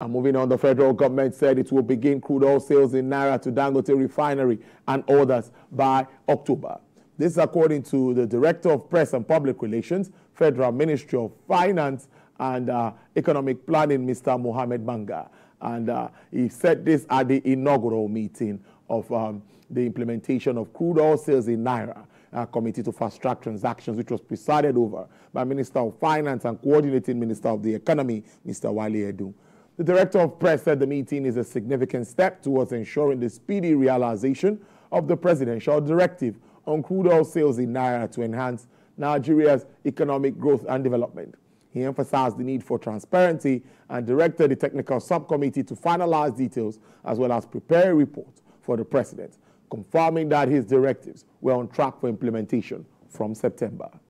And moving on, the federal government said it will begin crude oil sales in Naira to Dangote Refinery and others by October. This is according to the Director of Press and Public Relations, Federal Ministry of Finance and uh, Economic Planning, Mr. Mohammed Manga. And uh, he said this at the inaugural meeting of um, the implementation of crude oil sales in Naira. Uh, committee to fast track transactions, which was presided over by Minister of Finance and Coordinating Minister of the Economy, Mr. Wale Edun. The Director of Press said the meeting is a significant step towards ensuring the speedy realization of the presidential directive on crude oil sales in Naira to enhance Nigeria's economic growth and development. He emphasized the need for transparency and directed the technical subcommittee to finalize details as well as prepare a report for the president, confirming that his directives were on track for implementation from September.